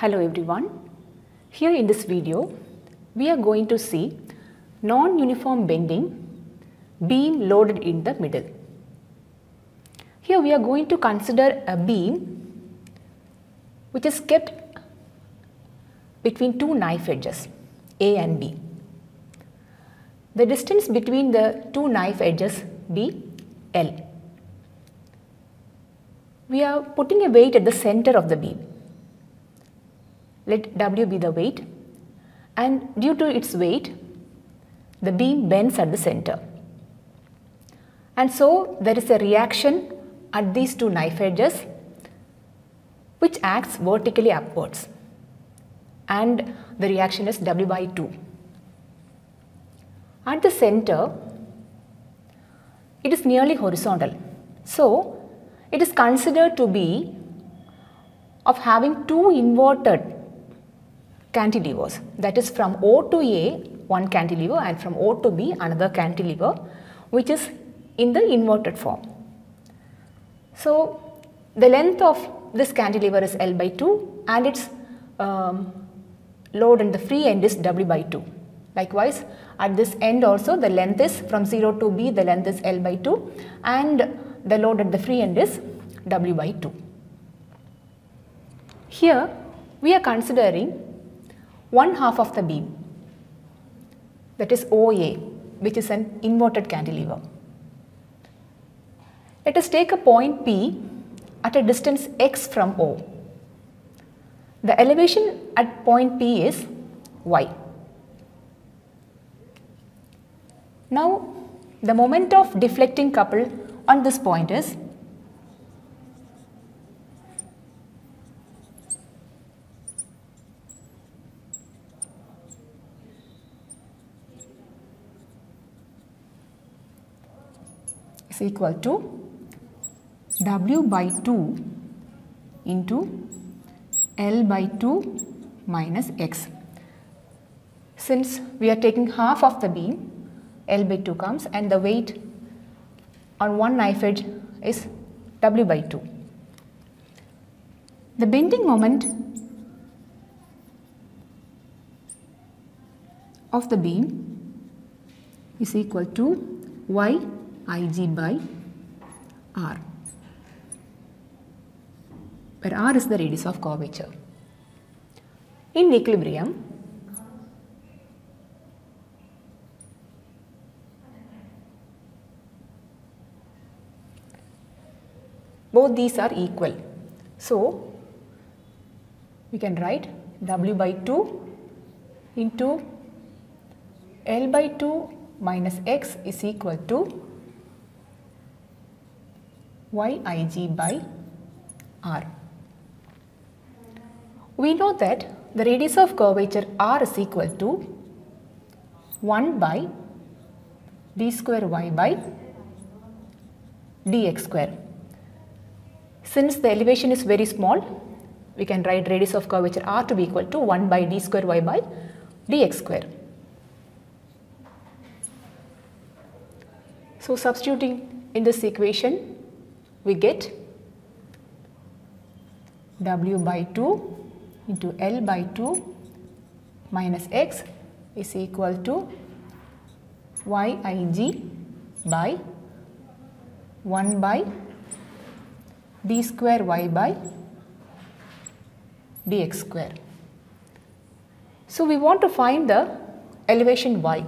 Hello everyone. Here in this video, we are going to see non-uniform bending beam loaded in the middle. Here we are going to consider a beam which is kept between two knife edges A and B. The distance between the two knife edges be L. We are putting a weight at the center of the beam. Let W be the weight and due to its weight, the beam bends at the center. And so there is a reaction at these two knife edges which acts vertically upwards and the reaction is W by 2. At the center, it is nearly horizontal. So, it is considered to be of having two inverted cantilevers that is from O to A one cantilever and from O to B another cantilever which is in the inverted form. So, the length of this cantilever is L by 2 and its um, load and the free end is W by 2. Likewise, at this end also the length is from 0 to B the length is L by 2 and the load at the free end is W by 2. Here we are considering one half of the beam that is OA which is an inverted cantilever. Let us take a point P at a distance x from O. The elevation at point P is y. Now the moment of deflecting couple on this point is is equal to W by 2 into L by 2 minus X. Since we are taking half of the beam, L by 2 comes and the weight on one knife edge is W by 2. The bending moment of the beam is equal to y ig by r where r is the radius of curvature. In equilibrium, both these are equal. So, we can write W by 2 into L by 2 minus X is equal to Yig by R. We know that the radius of curvature R is equal to 1 by d square y by dx square. Since the elevation is very small, we can write radius of curvature R to be equal to 1 by d square y by dx square. So, substituting in this equation, we get W by 2 into L by 2 minus X is equal to Yig by 1 by d square y by dx square. So, we want to find the elevation y.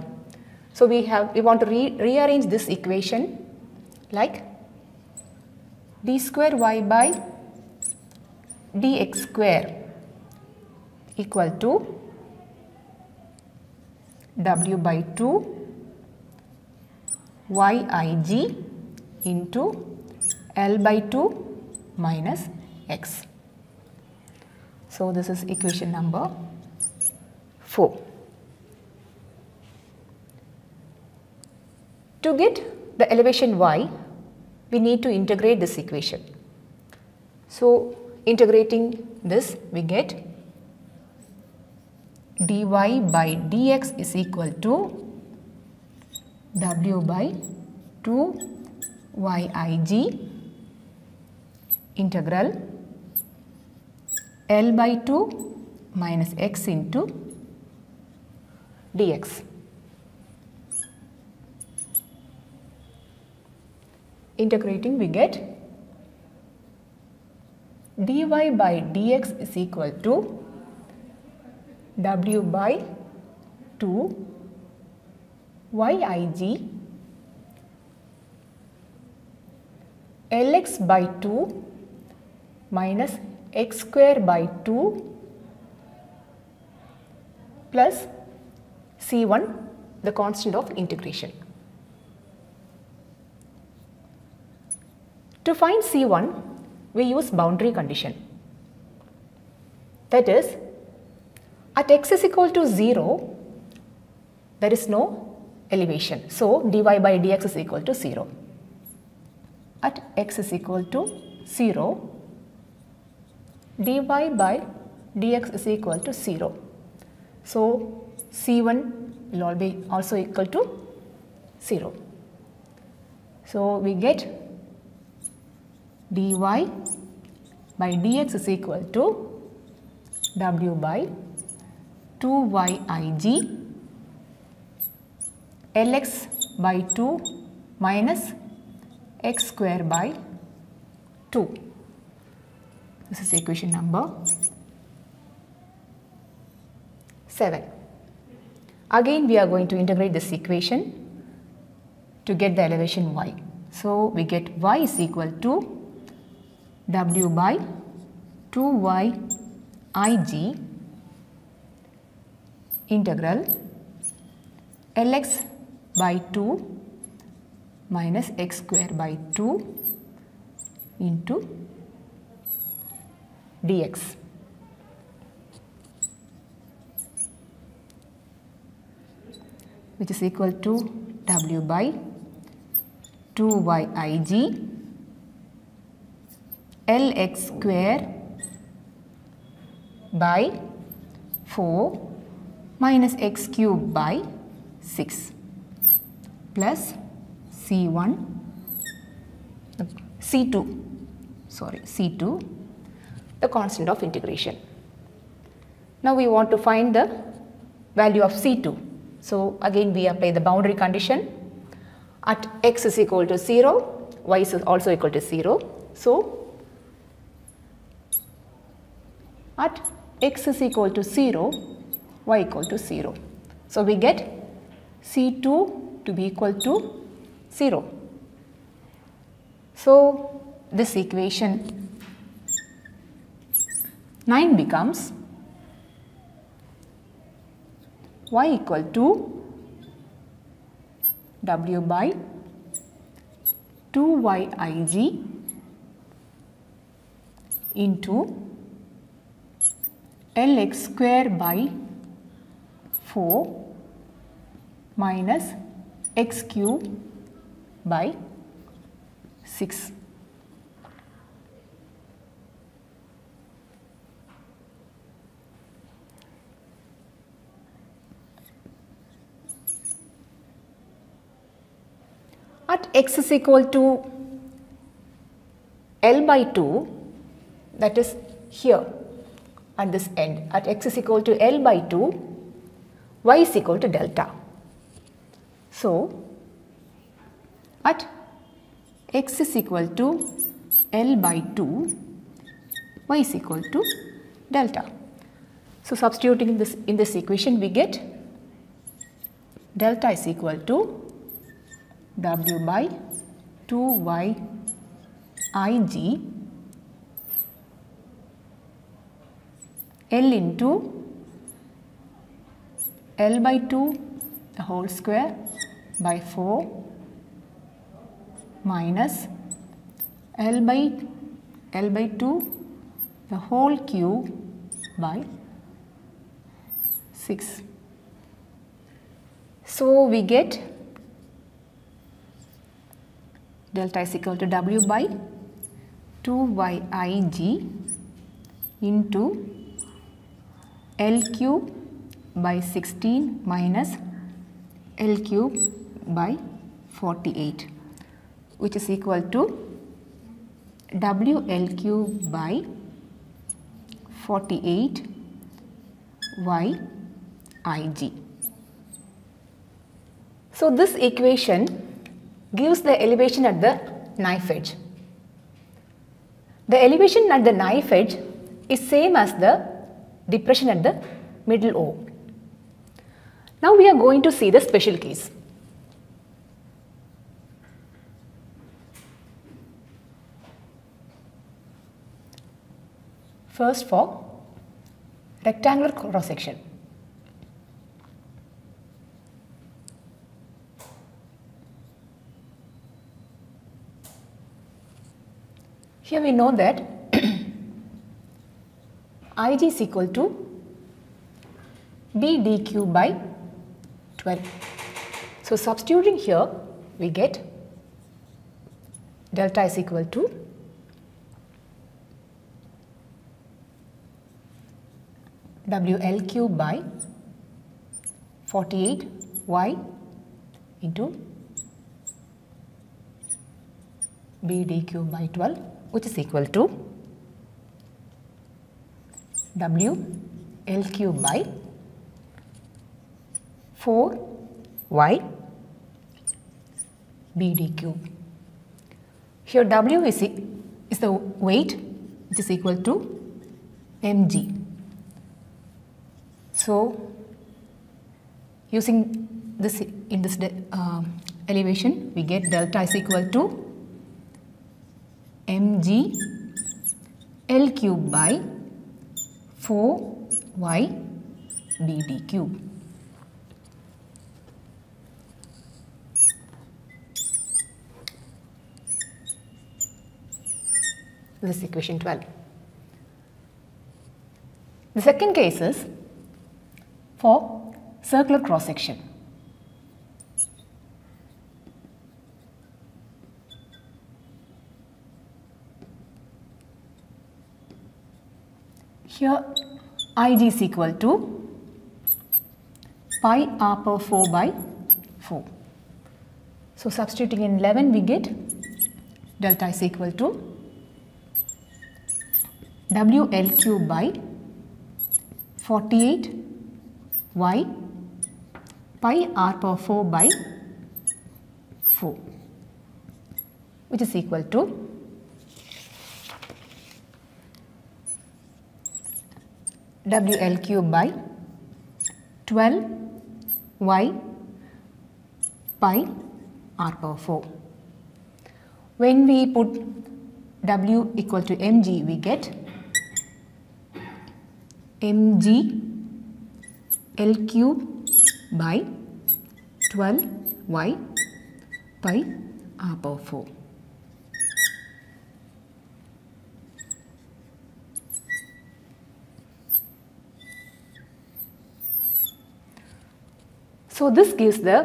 So, we have we want to re rearrange this equation like d square y by dx square equal to w by 2 yig into L by 2 minus x. So, this is equation number 4. To get the elevation y, we need to integrate this equation. So, integrating this we get dy by dx is equal to w by 2 yig integral L by 2 minus x into dx. Integrating we get dy by dx is equal to w by 2 yig lx by 2 minus x square by 2 plus c1 the constant of integration. To find c1 we use boundary condition that is at x is equal to 0 there is no elevation. So, dy by dx is equal to 0. At x is equal to 0 dy by dx is equal to 0. So, C1 will all be also equal to 0. So, we get dy by dx is equal to w by 2yig lx by 2 minus x square by 2. This is equation number 7. Again we are going to integrate this equation to get the elevation y. So, we get y is equal to w by 2y ig integral lx by 2 minus x square by 2 into dx. which is equal to w by 2yig lx square by 4 minus x cube by 6 plus c1 c2 sorry c2 the constant of integration. Now we want to find the value of c2 so, again we apply the boundary condition at x is equal to 0, y is also equal to 0. So, at x is equal to 0, y equal to 0. So, we get C2 to be equal to 0. So, this equation 9 becomes y equal to w by 2yig into lx square by 4 minus x cube by 6. at x is equal to L by 2 that is here at this end at x is equal to L by 2 y is equal to delta. So, at x is equal to L by 2 y is equal to delta. So, substituting this in this equation we get delta is equal to w by 2y ig L into L by 2 the whole square by 4 minus L by L by 2 the whole cube by 6. So, we get delta is equal to w by 2yig into L cube by 16 minus L cube by 48 which is equal to WL cube by 48 y ig. So this equation gives the elevation at the knife edge. The elevation at the knife edge is same as the depression at the middle O. Now we are going to see the special case. First for rectangular cross section. Here we know that Ig is equal to BD cube by 12. So substituting here we get delta is equal to WL cube by 48 y into BD cube by 12 which is equal to W L cube by 4 y B d cube. Here W is, is the weight which is equal to mg. So, using this in this uh, elevation we get delta is equal to mg L cube by 4y bd cube. This is equation 12. The second case is for circular cross section. Here Ig is equal to pi r power 4 by 4. So substituting in 11 we get delta is equal to WL cube by 48 y pi r power 4 by 4 which is equal to WL cube by 12 y pi r power 4. When we put W equal to mg we get mg L cube by 12 y pi r power 4. So this gives the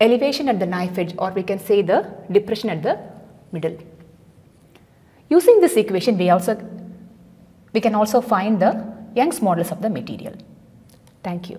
elevation at the knife edge or we can say the depression at the middle. Using this equation we also we can also find the Young's modulus of the material. Thank you.